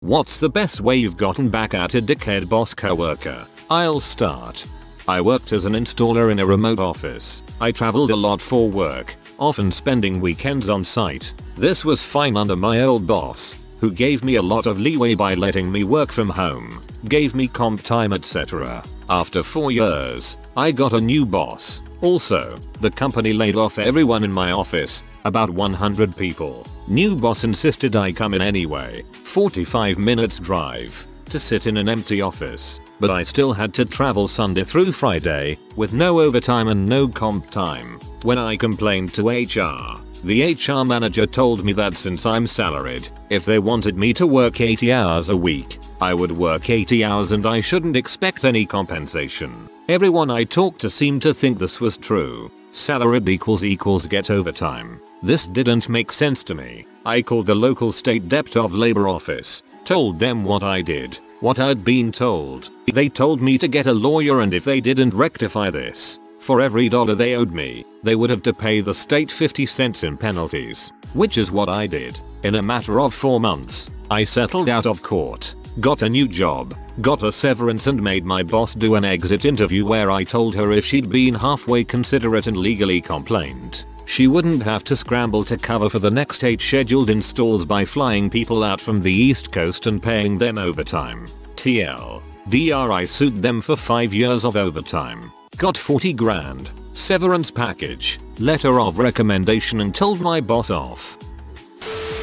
What's the best way you've gotten back at a dickhead boss coworker? I'll start. I worked as an installer in a remote office. I traveled a lot for work, often spending weekends on site. This was fine under my old boss, who gave me a lot of leeway by letting me work from home, gave me comp time etc. After 4 years, I got a new boss. Also, the company laid off everyone in my office, about 100 people. New boss insisted I come in anyway, 45 minutes drive, to sit in an empty office. But I still had to travel Sunday through Friday, with no overtime and no comp time. When I complained to HR, the HR manager told me that since I'm salaried, if they wanted me to work 80 hours a week, I would work 80 hours and I shouldn't expect any compensation. Everyone I talked to seemed to think this was true. Salaried equals equals get overtime. This didn't make sense to me. I called the local state Dept of Labor office, told them what I did, what I'd been told. They told me to get a lawyer and if they didn't rectify this, for every dollar they owed me, they would have to pay the state 50 cents in penalties. Which is what I did. In a matter of 4 months, I settled out of court, got a new job, got a severance and made my boss do an exit interview where I told her if she'd been halfway considerate and legally complained, she wouldn't have to scramble to cover for the next 8 scheduled installs by flying people out from the east coast and paying them overtime. TL. DR I sued them for 5 years of overtime. Got 40 grand, severance package, letter of recommendation and told my boss off.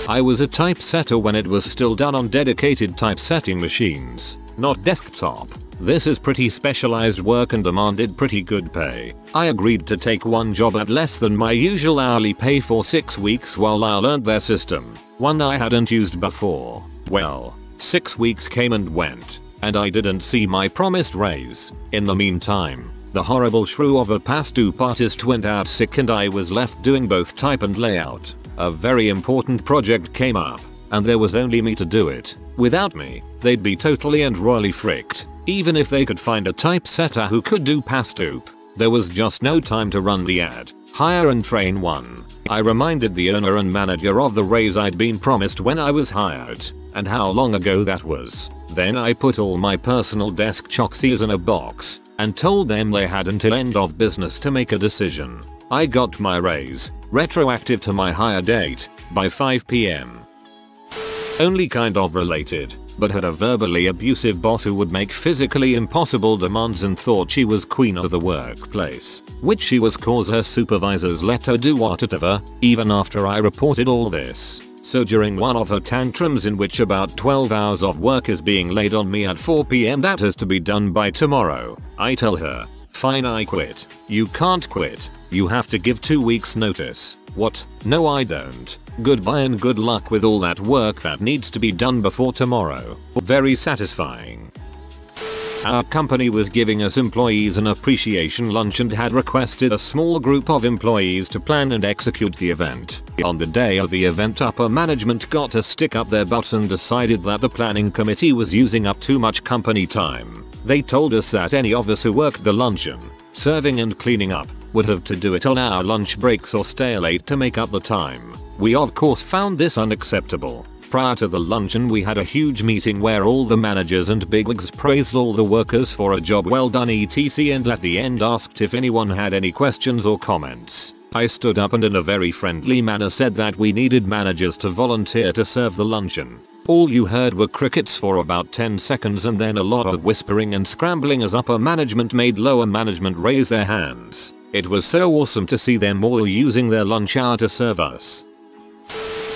I was a typesetter when it was still done on dedicated typesetting machines, not desktop. This is pretty specialized work and demanded pretty good pay. I agreed to take one job at less than my usual hourly pay for 6 weeks while I learned their system, one I hadn't used before. Well, 6 weeks came and went, and I didn't see my promised raise. In the meantime, the horrible shrew of a paste-up artist went out sick and I was left doing both type and layout. A very important project came up, and there was only me to do it. Without me, they'd be totally and royally fricked. Even if they could find a typesetter who could do paste-up, there was just no time to run the ad, hire and train one. I reminded the owner and manager of the raise I'd been promised when I was hired, and how long ago that was. Then I put all my personal desk choxies in a box, and told them they had until end of business to make a decision. I got my raise, retroactive to my hire date, by 5pm. Only kind of related, but had a verbally abusive boss who would make physically impossible demands and thought she was queen of the workplace, which she was cause her supervisors let her do whatever, even after I reported all this. So during one of her tantrums in which about 12 hours of work is being laid on me at 4pm that has to be done by tomorrow, I tell her, fine I quit. You can't quit. You have to give 2 weeks notice. What? No I don't. Goodbye and good luck with all that work that needs to be done before tomorrow. Very satisfying. Our company was giving us employees an appreciation lunch and had requested a small group of employees to plan and execute the event. On the day of the event upper management got a stick up their butts and decided that the planning committee was using up too much company time. They told us that any of us who worked the luncheon, serving and cleaning up, would have to do it on our lunch breaks or stay late to make up the time. We of course found this unacceptable. Prior to the luncheon we had a huge meeting where all the managers and bigwigs praised all the workers for a job well done etc and at the end asked if anyone had any questions or comments. I stood up and in a very friendly manner said that we needed managers to volunteer to serve the luncheon. All you heard were crickets for about 10 seconds and then a lot of whispering and scrambling as upper management made lower management raise their hands. It was so awesome to see them all using their lunch hour to serve us.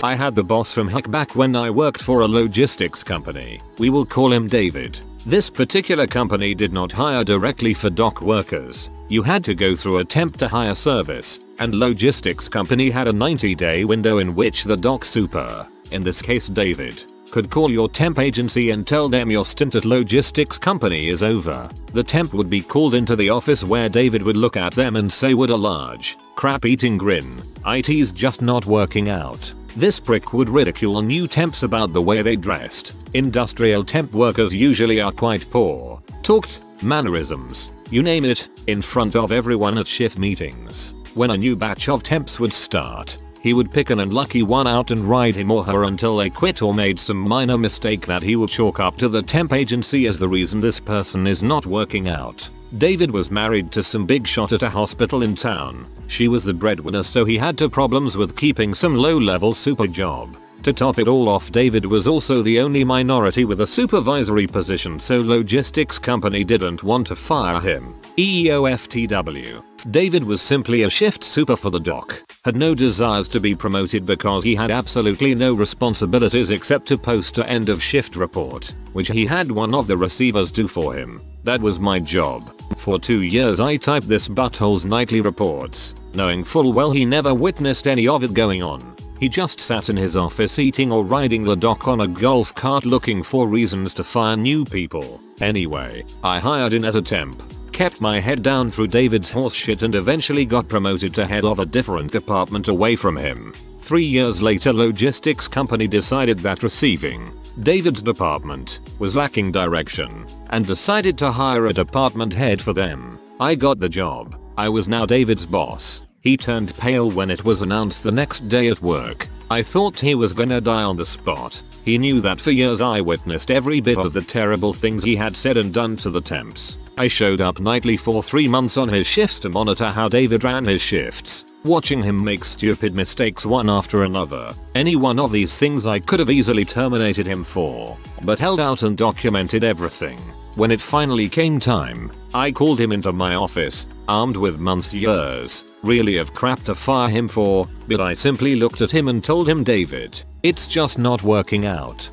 I had the boss from heck back when I worked for a logistics company. We will call him David. This particular company did not hire directly for dock workers. You had to go through a temp to hire service, and logistics company had a 90 day window in which the dock super, in this case David, could call your temp agency and tell them your stint at logistics company is over. The temp would be called into the office where David would look at them and say with a large, crap eating grin, IT's just not working out. This prick would ridicule new temps about the way they dressed. Industrial temp workers usually are quite poor. Talked, mannerisms, you name it, in front of everyone at shift meetings. When a new batch of temps would start, He would pick an unlucky one out and ride him or her until they quit or made some minor mistake that he would chalk up to the temp agency as the reason this person is not working out. David was married to some big shot at a hospital in town. She was the breadwinner so he had to problems with keeping some low level super job. To top it all off David was also the only minority with a supervisory position so logistics company didn't want to fire him. EEOFTW. David was simply a shift super for the dock, had no desires to be promoted because he had absolutely no responsibilities except to post a end of shift report, which he had one of the receivers do for him. That was my job. For two years I typed this butthole's nightly reports, knowing full well he never witnessed any of it going on. He just sat in his office eating or riding the dock on a golf cart looking for reasons to fire new people. Anyway, I hired in as a temp, kept my head down through David's horseshit and eventually got promoted to head of a different department away from him. Three years later logistics company decided that receiving David's department was lacking direction and decided to hire a department head for them. I got the job. I was now David's boss. He turned pale when it was announced the next day at work. I thought he was gonna die on the spot. He knew that for years I witnessed every bit of the terrible things he had said and done to the temps. I showed up nightly for 3 months on his shifts to monitor how David ran his shifts, watching him make stupid mistakes one after another. Any one of these things I could have easily terminated him for, but held out and documented everything. When it finally came time, I called him into my office, armed with months years, really of crap to fire him for, but I simply looked at him and told him David, it's just not working out.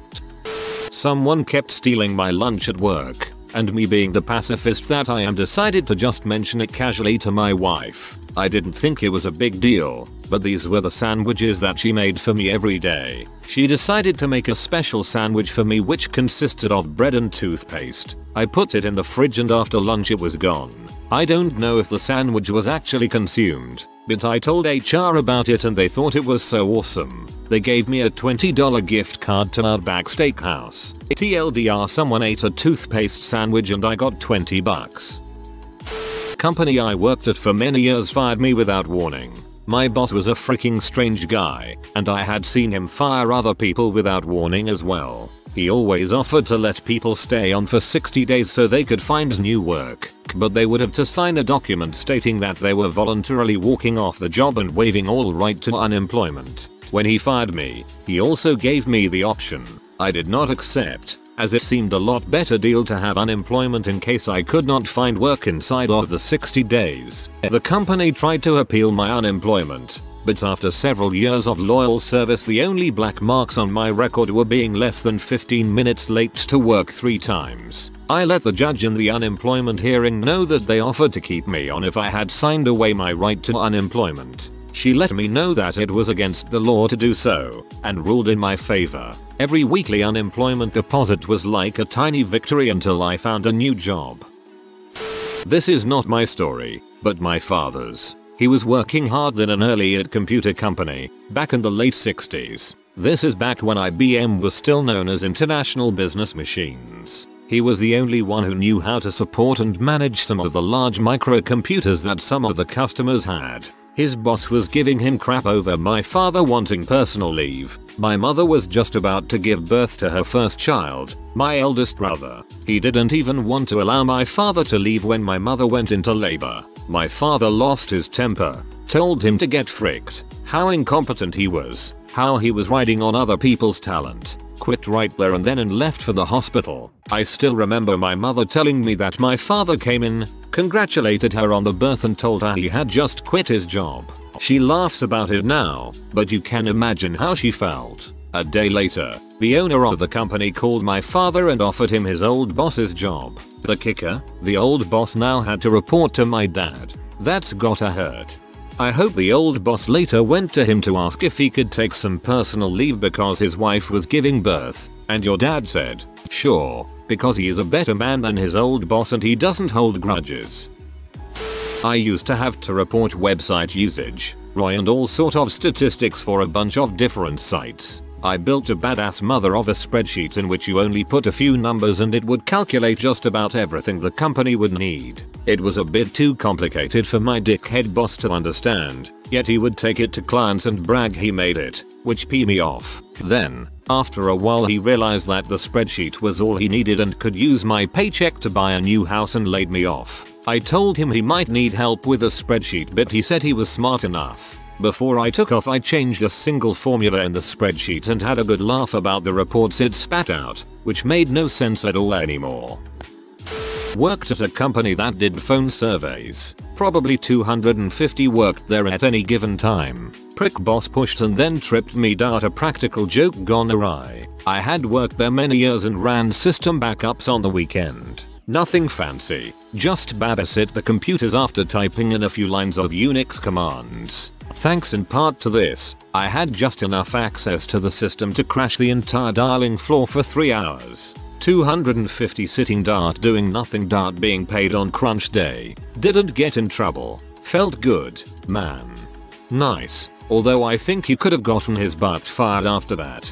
Someone kept stealing my lunch at work, and me being the pacifist that I am decided to just mention it casually to my wife. I didn't think it was a big deal, but these were the sandwiches that she made for me every day. She decided to make a special sandwich for me which consisted of bread and toothpaste. I put it in the fridge and after lunch it was gone. I don't know if the sandwich was actually consumed, but I told HR about it and they thought it was so awesome. They gave me a $20 gift card to Outback Steakhouse. TLDR someone ate a toothpaste sandwich and I got 20 bucks. Company I worked at for many years fired me without warning. My boss was a freaking strange guy, and I had seen him fire other people without warning as well. He always offered to let people stay on for 60 days so they could find new work, but they would have to sign a document stating that they were voluntarily walking off the job and waiving all right to unemployment. When he fired me, he also gave me the option. I did not accept, as it seemed a lot better deal to have unemployment in case I could not find work inside of the 60 days. The company tried to appeal my unemployment, but after several years of loyal service the only black marks on my record were being less than 15 minutes late to work 3 times. I let the judge in the unemployment hearing know that they offered to keep me on if I had signed away my right to unemployment. She let me know that it was against the law to do so, and ruled in my favor. Every weekly unemployment deposit was like a tiny victory until I found a new job. This is not my story, but my father's. He was working hard in an early at computer company, back in the late 60s. This is back when IBM was still known as International Business Machines. He was the only one who knew how to support and manage some of the large microcomputers that some of the customers had. His boss was giving him crap over my father wanting personal leave. My mother was just about to give birth to her first child, my eldest brother. He didn't even want to allow my father to leave when my mother went into labor. My father lost his temper, told him to get fricked, how incompetent he was, how he was riding on other people's talent, quit right there and then and left for the hospital. I still remember my mother telling me that my father came in, congratulated her on the birth and told her he had just quit his job. She laughs about it now, but you can imagine how she felt. A day later, the owner of the company called my father and offered him his old boss's job. The kicker, the old boss now had to report to my dad. That's gotta hurt. I hope the old boss later went to him to ask if he could take some personal leave because his wife was giving birth, and your dad said, sure, because he is a better man than his old boss and he doesn't hold grudges. I used to have to report website usage, ROI and all sort of statistics for a bunch of different sites. I built a badass mother of a spreadsheet in which you only put a few numbers and it would calculate just about everything the company would need. It was a bit too complicated for my dickhead boss to understand, Yet he would take it to clients and brag he made it, which pee me off. Then, after a while he realized that the spreadsheet was all he needed and could use my paycheck to buy a new house and laid me off. I told him he might need help with a spreadsheet but he said he was smart enough. Before I took off I changed a single formula in the spreadsheet and had a good laugh about the reports it spat out, which made no sense at all anymore. Worked at a company that did phone surveys. Probably 250 worked there at any given time. Prick boss pushed and then tripped me dart a practical joke gone awry. I had worked there many years and ran system backups on the weekend. Nothing fancy, just babysit the computers after typing in a few lines of Unix commands. Thanks in part to this, I had just enough access to the system to crash the entire dialing floor for 3 hours. 250 sitting dart doing nothing dart being paid on crunch day. Didn't get in trouble. Felt good, man. Nice, although I think he could have gotten his butt fired after that.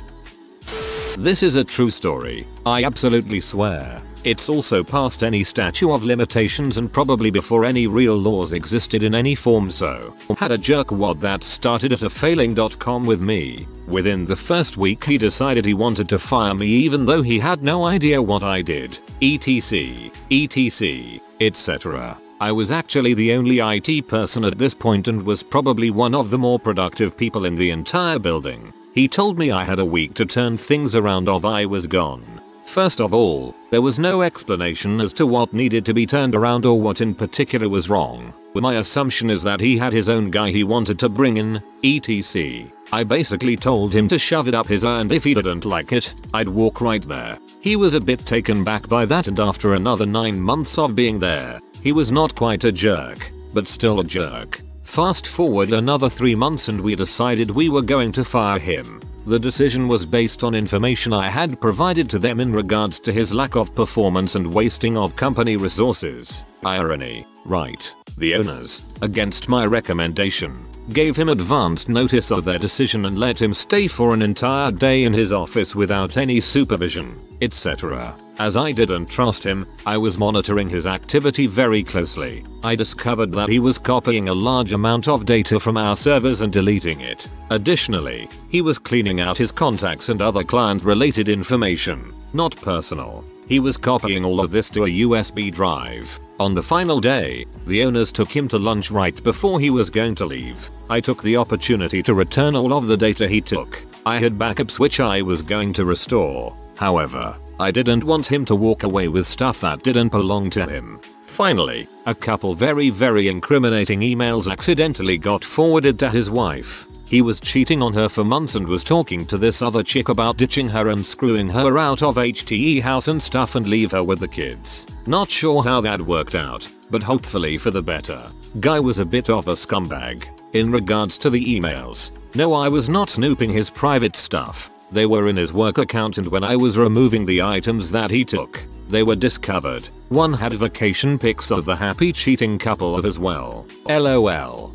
This is a true story, I absolutely swear. It's also past any statute of limitations and probably before any real laws existed in any form so. Had a jerkwad that started at a failing.com with me. Within the first week he decided he wanted to fire me even though he had no idea what I did. ETC, ETC, etc. I was actually the only IT person at this point and was probably one of the more productive people in the entire building. He told me I had a week to turn things around or I was gone. First of all, there was no explanation as to what needed to be turned around or what in particular was wrong. My assumption is that he had his own guy he wanted to bring in, etc. I basically told him to shove it up his eye and if he didn't like it, I'd walk right there. He was a bit taken back by that and after another 9 months of being there, he was not quite a jerk, but still a jerk. Fast forward another 3 months and we decided we were going to fire him. The decision was based on information I had provided to them in regards to his lack of performance and wasting of company resources. Irony, right. The owners, against my recommendation, gave him advanced notice of their decision and let him stay for an entire day in his office without any supervision, etc. As I didn't trust him, I was monitoring his activity very closely. I discovered that he was copying a large amount of data from our servers and deleting it. Additionally, he was cleaning out his contacts and other client related information, not personal. He was copying all of this to a USB drive. On the final day, the owners took him to lunch right before he was going to leave. I took the opportunity to return all of the data he took. I had backups which I was going to restore. However, I didn't want him to walk away with stuff that didn't belong to him. Finally, a couple very very incriminating emails accidentally got forwarded to his wife. He was cheating on her for months and was talking to this other chick about ditching her and screwing her out of HTE house and stuff and leave her with the kids. Not sure how that worked out, but hopefully for the better. Guy was a bit of a scumbag. In regards to the emails, no I was not snooping his private stuff. They were in his work account and when I was removing the items that he took, they were discovered. One had vacation pics of the happy cheating couple of as well. LOL.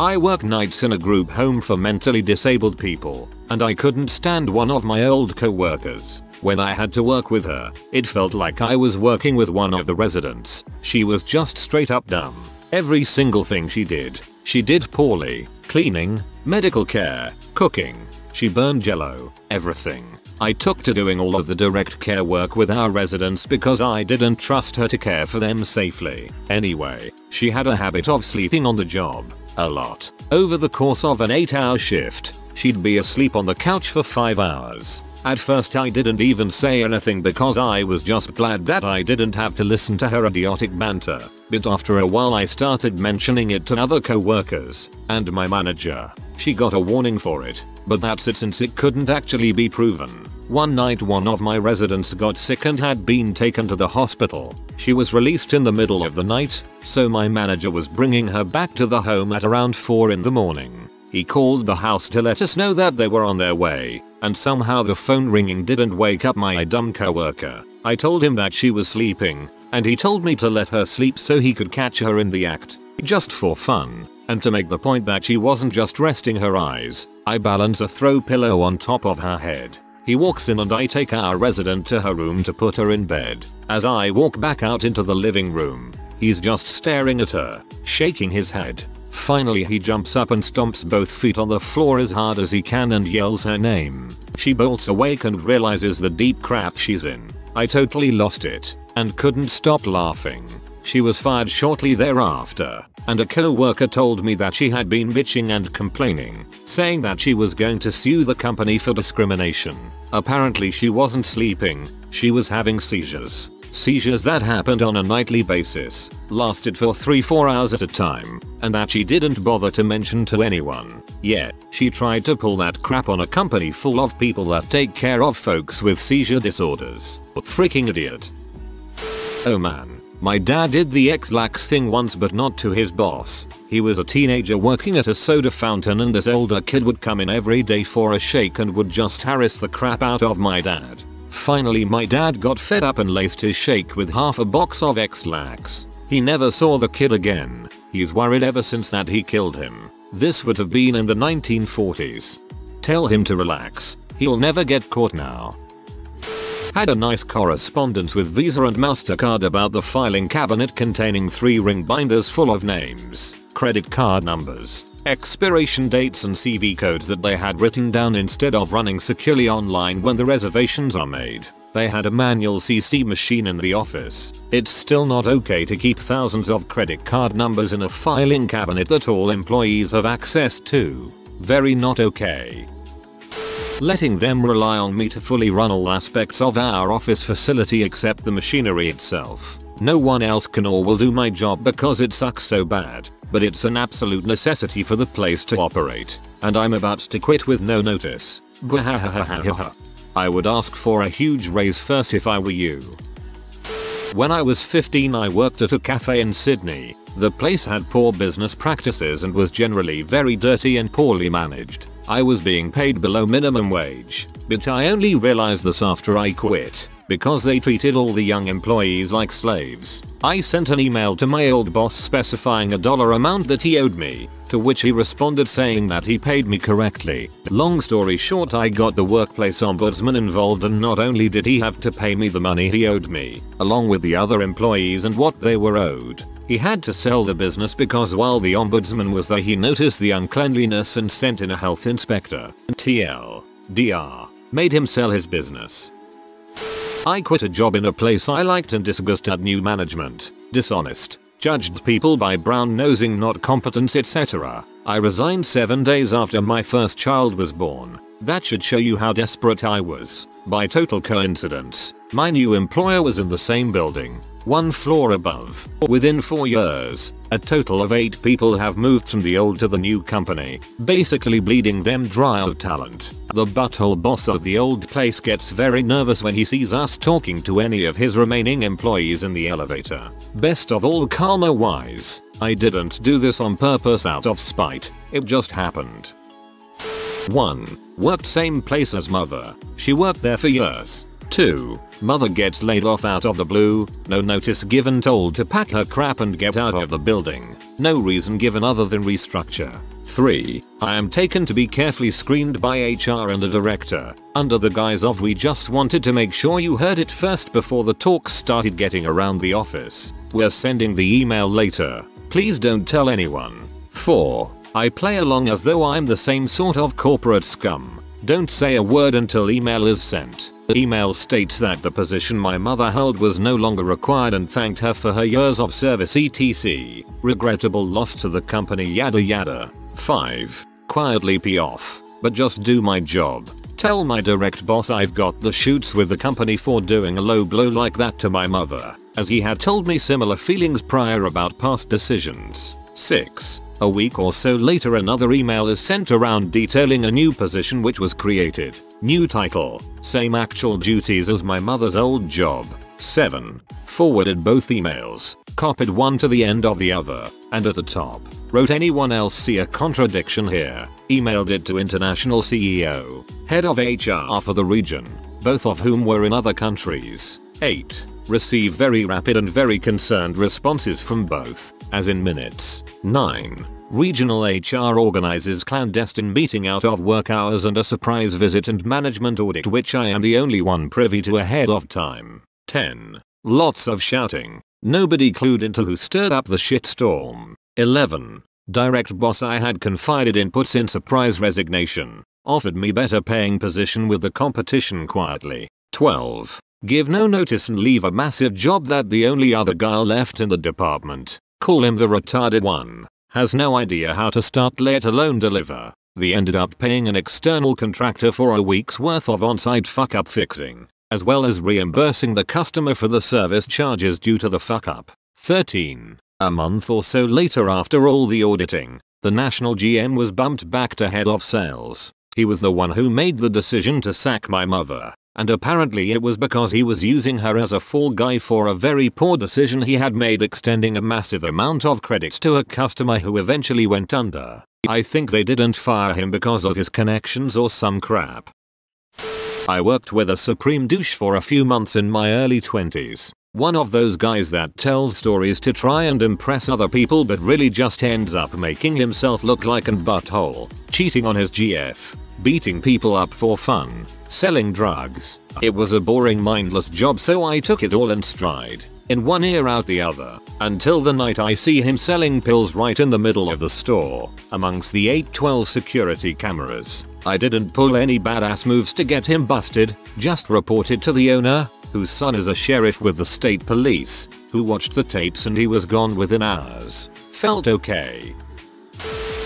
I work nights in a group home for mentally disabled people, and I couldn't stand one of my old co-workers. When I had to work with her, it felt like I was working with one of the residents. She was just straight up dumb. Every single thing she did, she did poorly. Cleaning, medical care, cooking. She burned jello, everything. I took to doing all of the direct care work with our residents because I didn't trust her to care for them safely. Anyway, she had a habit of sleeping on the job. A lot. Over the course of an 8 hour shift, she'd be asleep on the couch for 5 hours. At first I didn't even say anything because I was just glad that I didn't have to listen to her idiotic banter. But after a while I started mentioning it to other co-workers and my manager. She got a warning for it, but that's it since it couldn't actually be proven. One night one of my residents got sick and had been taken to the hospital. She was released in the middle of the night, so my manager was bringing her back to the home at around 4 in the morning. He called the house to let us know that they were on their way, and somehow the phone ringing didn't wake up my dumb coworker. I told him that she was sleeping, and he told me to let her sleep so he could catch her in the act, just for fun. And to make the point that she wasn't just resting her eyes, I balance a throw pillow on top of her head. He walks in and I take our resident to her room to put her in bed. As I walk back out into the living room, he's just staring at her, shaking his head. Finally he jumps up and stomps both feet on the floor as hard as he can and yells her name. She bolts awake and realizes the deep crap she's in. I totally lost it and couldn't stop laughing. She was fired shortly thereafter, and a co-worker told me that she had been bitching and complaining, saying that she was going to sue the company for discrimination. Apparently she wasn't sleeping, she was having seizures. Seizures that happened on a nightly basis, lasted for 3-4 hours at a time, and that she didn't bother to mention to anyone. Yet, she tried to pull that crap on a company full of people that take care of folks with seizure disorders. Freaking idiot. Oh man. My dad did the Ex-Lax thing once but not to his boss. He was a teenager working at a soda fountain and this older kid would come in every day for a shake and would just harass the crap out of my dad. Finally my dad got fed up and laced his shake with half a box of Ex-Lax. He never saw the kid again. He's worried ever since that he killed him. This would have been in the 1940s. Tell him to relax. He'll never get caught now. Had a nice correspondence with Visa and MasterCard about the filing cabinet containing three ring binders full of names, credit card numbers, expiration dates and CV codes that they had written down instead of running securely online when the reservations are made. They had a manual CC machine in the office. It's still not okay to keep thousands of credit card numbers in a filing cabinet that all employees have access to. Very not okay letting them rely on me to fully run all aspects of our office facility except the machinery itself. No one else can or will do my job because it sucks so bad, but it's an absolute necessity for the place to operate, and I'm about to quit with no notice. I would ask for a huge raise first if I were you. When I was 15 I worked at a cafe in Sydney. The place had poor business practices and was generally very dirty and poorly managed. I was being paid below minimum wage, but I only realized this after I quit because they treated all the young employees like slaves. I sent an email to my old boss specifying a dollar amount that he owed me, to which he responded saying that he paid me correctly. Long story short I got the workplace ombudsman involved and not only did he have to pay me the money he owed me, along with the other employees and what they were owed, he had to sell the business because while the ombudsman was there he noticed the uncleanliness and sent in a health inspector. TL. DR. Made him sell his business. I quit a job in a place I liked and disgusted new management. Dishonest. Judged people by brown nosing not competence etc. I resigned 7 days after my first child was born. That should show you how desperate I was. By total coincidence, my new employer was in the same building one floor above. Within 4 years, a total of 8 people have moved from the old to the new company, basically bleeding them dry of talent. The butthole boss of the old place gets very nervous when he sees us talking to any of his remaining employees in the elevator. Best of all karma wise, I didn't do this on purpose out of spite, it just happened. 1. Worked same place as mother. She worked there for years. 2. Mother gets laid off out of the blue, no notice given told to pack her crap and get out of the building, no reason given other than restructure. 3. I am taken to be carefully screened by HR and a director, under the guise of we just wanted to make sure you heard it first before the talk started getting around the office. We're sending the email later. Please don't tell anyone. 4. I play along as though I'm the same sort of corporate scum. Don't say a word until email is sent. The email states that the position my mother held was no longer required and thanked her for her years of service etc. Regrettable loss to the company yada yada. 5. Quietly pee off, but just do my job. Tell my direct boss I've got the shoots with the company for doing a low blow like that to my mother, as he had told me similar feelings prior about past decisions. 6. A week or so later another email is sent around detailing a new position which was created. New title, same actual duties as my mother's old job. 7. Forwarded both emails, copied one to the end of the other, and at the top, wrote anyone else see a contradiction here, emailed it to international CEO, head of HR for the region, both of whom were in other countries. 8. Receive very rapid and very concerned responses from both, as in minutes. 9. Regional HR organizes clandestine meeting out of work hours and a surprise visit and management audit which I am the only one privy to ahead of time. 10. Lots of shouting. Nobody clued into who stirred up the shitstorm. 11. Direct boss I had confided in puts in surprise resignation. Offered me better paying position with the competition quietly. 12. Give no notice and leave a massive job that the only other guy left in the department. Call him the retarded one. Has no idea how to start let alone deliver. They ended up paying an external contractor for a week's worth of on-site fuck up fixing, as well as reimbursing the customer for the service charges due to the fuck up. 13. A month or so later after all the auditing, the national GM was bumped back to head of sales. He was the one who made the decision to sack my mother. And apparently it was because he was using her as a fall guy for a very poor decision he had made extending a massive amount of credit to a customer who eventually went under. I think they didn't fire him because of his connections or some crap. I worked with a supreme douche for a few months in my early 20s. One of those guys that tells stories to try and impress other people but really just ends up making himself look like an butthole, cheating on his GF, beating people up for fun, selling drugs. It was a boring mindless job so I took it all in stride. In one ear out the other, until the night I see him selling pills right in the middle of the store, amongst the 812 security cameras. I didn't pull any badass moves to get him busted, just reported to the owner, whose son is a sheriff with the state police, who watched the tapes and he was gone within hours. Felt okay.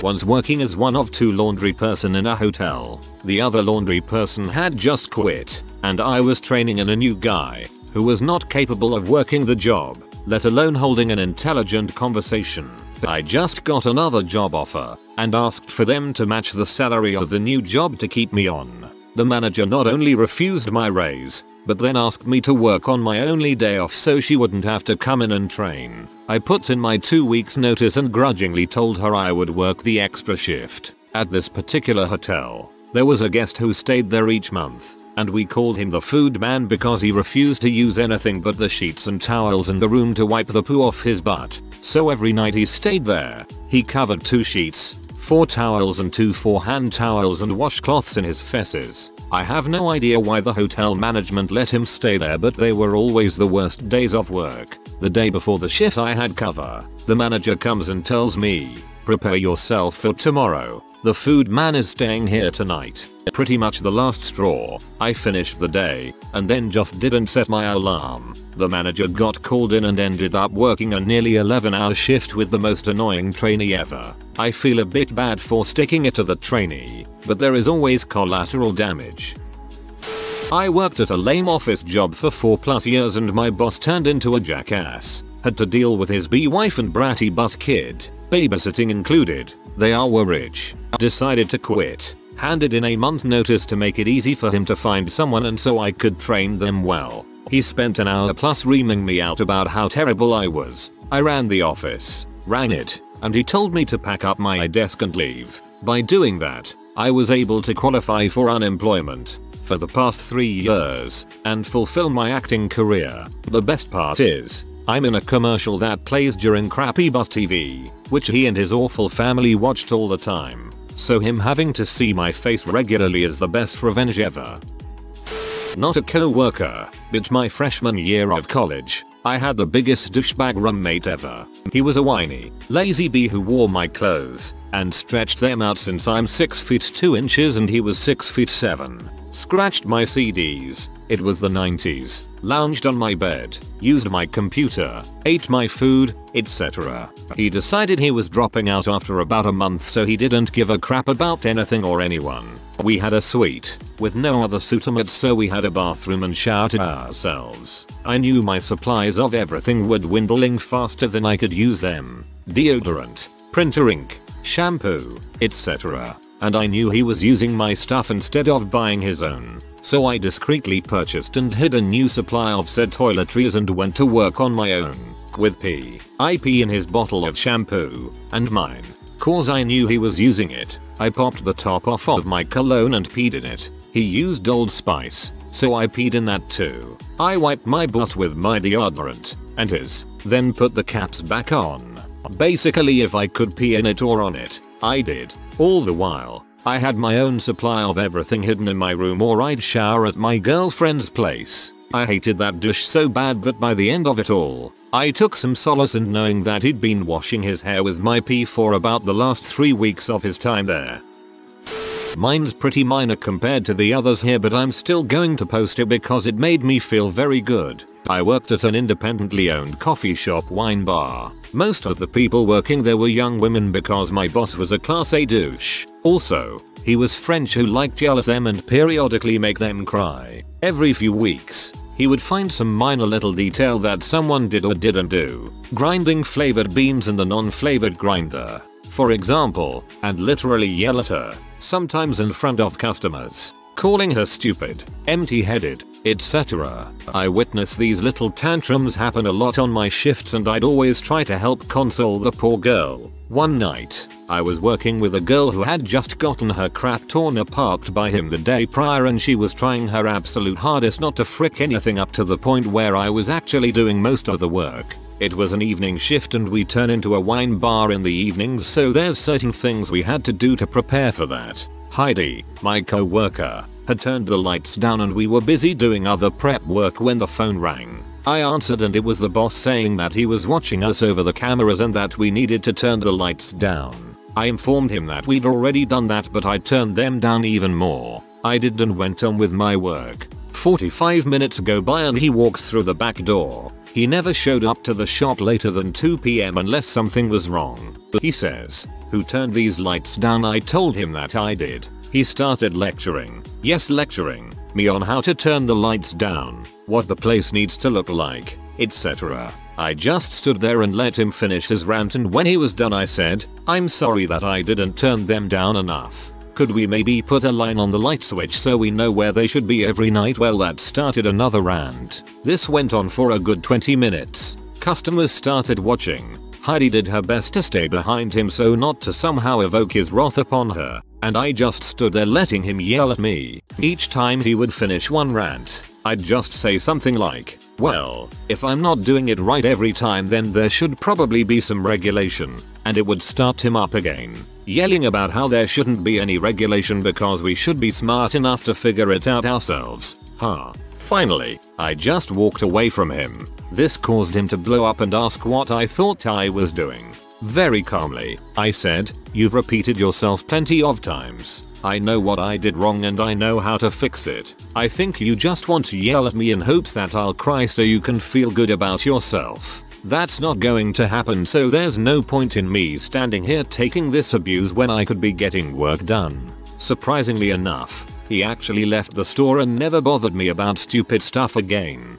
Once working as one of two laundry person in a hotel. The other laundry person had just quit, and I was training in a new guy, who was not capable of working the job, let alone holding an intelligent conversation. I just got another job offer, and asked for them to match the salary of the new job to keep me on. The manager not only refused my raise, but then asked me to work on my only day off so she wouldn't have to come in and train. I put in my two weeks notice and grudgingly told her I would work the extra shift. At this particular hotel, there was a guest who stayed there each month, and we called him the food man because he refused to use anything but the sheets and towels in the room to wipe the poo off his butt. So every night he stayed there, he covered two sheets, 4 towels and 2 4 hand towels and washcloths in his fesses. I have no idea why the hotel management let him stay there but they were always the worst days of work. The day before the shift I had cover, the manager comes and tells me, prepare yourself for tomorrow. The food man is staying here tonight. Pretty much the last straw. I finished the day and then just didn't set my alarm. The manager got called in and ended up working a nearly 11 hour shift with the most annoying trainee ever. I feel a bit bad for sticking it to the trainee, but there is always collateral damage. I worked at a lame office job for 4 plus years and my boss turned into a jackass. Had to deal with his b-wife and bratty butt kid, babysitting included. They are were rich. Decided to quit. Handed in a month's notice to make it easy for him to find someone and so I could train them well. He spent an hour plus reaming me out about how terrible I was. I ran the office, ran it, and he told me to pack up my desk and leave. By doing that, I was able to qualify for unemployment for the past 3 years and fulfill my acting career. The best part is, I'm in a commercial that plays during crappy bus TV, which he and his awful family watched all the time. So him having to see my face regularly is the best revenge ever. Not a co-worker, but my freshman year of college, I had the biggest douchebag roommate ever. He was a whiny, lazy bee who wore my clothes and stretched them out since I'm 6 feet 2 inches and he was 6 feet 7 scratched my CDs, it was the 90s, lounged on my bed, used my computer, ate my food, etc. He decided he was dropping out after about a month so he didn't give a crap about anything or anyone. We had a suite, with no other suitemates so we had a bathroom and shower to ourselves. I knew my supplies of everything were dwindling faster than I could use them. Deodorant, printer ink, shampoo, etc and I knew he was using my stuff instead of buying his own. So I discreetly purchased and hid a new supply of said toiletries and went to work on my own. With P. I pee in his bottle of shampoo, and mine. Cause I knew he was using it, I popped the top off of my cologne and peed in it. He used Old Spice, so I peed in that too. I wiped my butt with my deodorant, and his, then put the caps back on. Basically if I could pee in it or on it, I did. All the while, I had my own supply of everything hidden in my room or I'd shower at my girlfriend's place. I hated that douche so bad but by the end of it all, I took some solace in knowing that he'd been washing his hair with my pee for about the last 3 weeks of his time there. Mine's pretty minor compared to the others here but I'm still going to post it because it made me feel very good. I worked at an independently owned coffee shop wine bar. Most of the people working there were young women because my boss was a class A douche. Also, he was French who liked at them and periodically make them cry. Every few weeks, he would find some minor little detail that someone did or didn't do. Grinding flavored beans in the non-flavored grinder. For example, and literally yell at her sometimes in front of customers, calling her stupid, empty-headed, etc. I witness these little tantrums happen a lot on my shifts and I'd always try to help console the poor girl. One night, I was working with a girl who had just gotten her crap torn apart by him the day prior and she was trying her absolute hardest not to frick anything up to the point where I was actually doing most of the work. It was an evening shift and we turn into a wine bar in the evenings so there's certain things we had to do to prepare for that. Heidi, my co-worker, had turned the lights down and we were busy doing other prep work when the phone rang. I answered and it was the boss saying that he was watching us over the cameras and that we needed to turn the lights down. I informed him that we'd already done that but I turned them down even more. I did and went on with my work. 45 minutes go by and he walks through the back door. He never showed up to the shop later than 2pm unless something was wrong. He says, who turned these lights down I told him that I did. He started lecturing, yes lecturing, me on how to turn the lights down, what the place needs to look like, etc. I just stood there and let him finish his rant and when he was done I said, I'm sorry that I didn't turn them down enough. Could we maybe put a line on the light switch so we know where they should be every night? Well that started another rant. This went on for a good 20 minutes. Customers started watching. Heidi did her best to stay behind him so not to somehow evoke his wrath upon her. And I just stood there letting him yell at me. Each time he would finish one rant, I'd just say something like, well, if I'm not doing it right every time then there should probably be some regulation. And it would start him up again yelling about how there shouldn't be any regulation because we should be smart enough to figure it out ourselves. Huh. Finally, I just walked away from him. This caused him to blow up and ask what I thought I was doing. Very calmly, I said, you've repeated yourself plenty of times. I know what I did wrong and I know how to fix it. I think you just want to yell at me in hopes that I'll cry so you can feel good about yourself. That's not going to happen so there's no point in me standing here taking this abuse when I could be getting work done. Surprisingly enough, he actually left the store and never bothered me about stupid stuff again.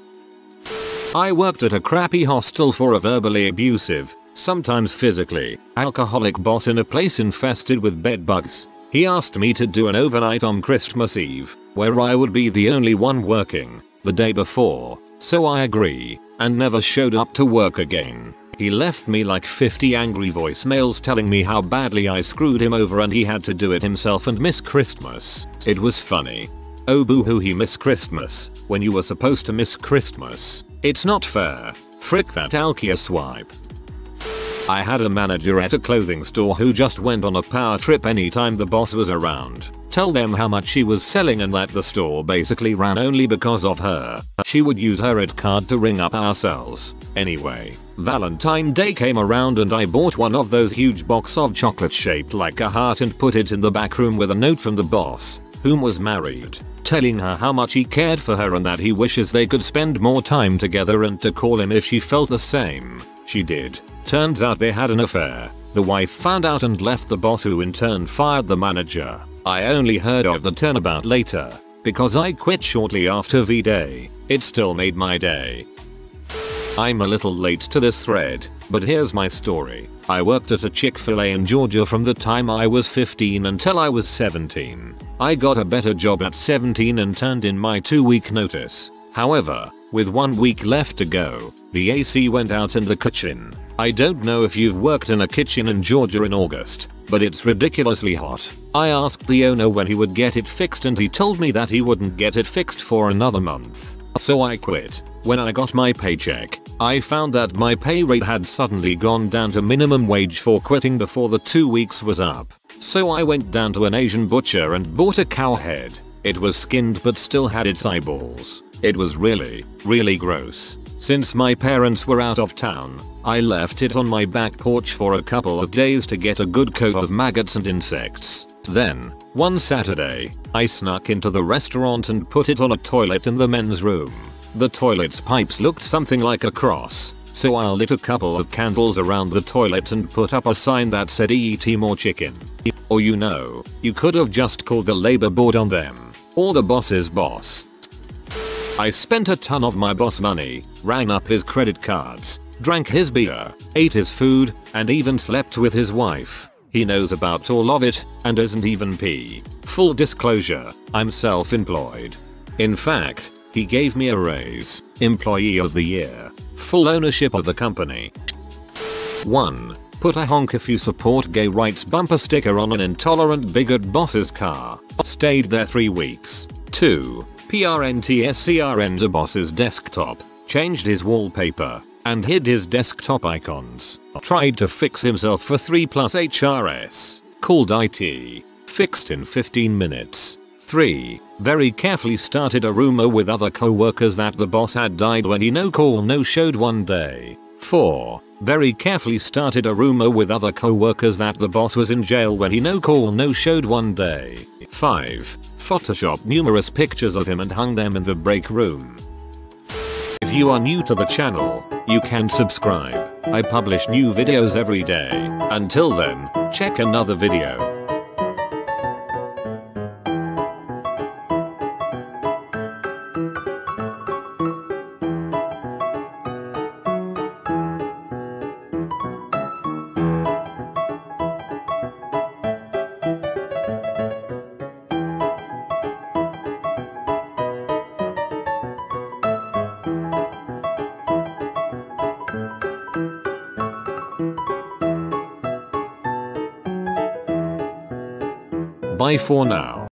I worked at a crappy hostel for a verbally abusive, sometimes physically, alcoholic boss in a place infested with bedbugs. He asked me to do an overnight on Christmas Eve, where I would be the only one working, the day before, so I agree and never showed up to work again. He left me like 50 angry voicemails telling me how badly I screwed him over and he had to do it himself and miss Christmas. It was funny. Oh boo-hoo he missed Christmas, when you were supposed to miss Christmas. It's not fair. Frick that Alkia swipe. I had a manager at a clothing store who just went on a power trip anytime the boss was around tell them how much she was selling and that the store basically ran only because of her. She would use her red card to ring up our sales. Anyway, Valentine Day came around and I bought one of those huge box of chocolate shaped like a heart and put it in the back room with a note from the boss, whom was married, telling her how much he cared for her and that he wishes they could spend more time together and to call him if she felt the same. She did. Turns out they had an affair. The wife found out and left the boss who in turn fired the manager. I only heard of the turnabout later, because I quit shortly after V-Day. It still made my day. I'm a little late to this thread, but here's my story. I worked at a Chick-fil-A in Georgia from the time I was 15 until I was 17. I got a better job at 17 and turned in my 2 week notice. However, with one week left to go, the AC went out in the kitchen. I don't know if you've worked in a kitchen in Georgia in August, but it's ridiculously hot. I asked the owner when he would get it fixed and he told me that he wouldn't get it fixed for another month. So I quit. When I got my paycheck, I found that my pay rate had suddenly gone down to minimum wage for quitting before the 2 weeks was up. So I went down to an Asian butcher and bought a cow head. It was skinned but still had its eyeballs. It was really, really gross. Since my parents were out of town, I left it on my back porch for a couple of days to get a good coat of maggots and insects. Then, one Saturday, I snuck into the restaurant and put it on a toilet in the men's room. The toilet's pipes looked something like a cross, so I lit a couple of candles around the toilet and put up a sign that said eat more chicken. Or you know, you could have just called the labor board on them. Or the boss's boss. I spent a ton of my boss money, rang up his credit cards, drank his beer, ate his food, and even slept with his wife. He knows about all of it, and doesn't even pee. Full disclosure, I'm self-employed. In fact, he gave me a raise, employee of the year, full ownership of the company. 1. Put a honk if you support gay rights bumper sticker on an intolerant bigot boss's car. Stayed there 3 weeks. 2. PRNTSCRN the boss's desktop, changed his wallpaper, and hid his desktop icons. Tried to fix himself for 3 plus HRS. Called IT. Fixed in 15 minutes. 3. Very carefully started a rumor with other co-workers that the boss had died when he no call no showed one day. 4. Very carefully started a rumor with other co-workers that the boss was in jail when he no call no showed one day. 5. Photoshopped numerous pictures of him and hung them in the break room. If you are new to the channel, you can subscribe. I publish new videos every day. Until then, check another video. Bye for now.